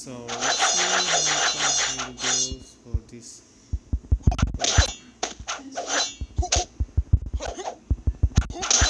So let's see how much it goes for this. Part.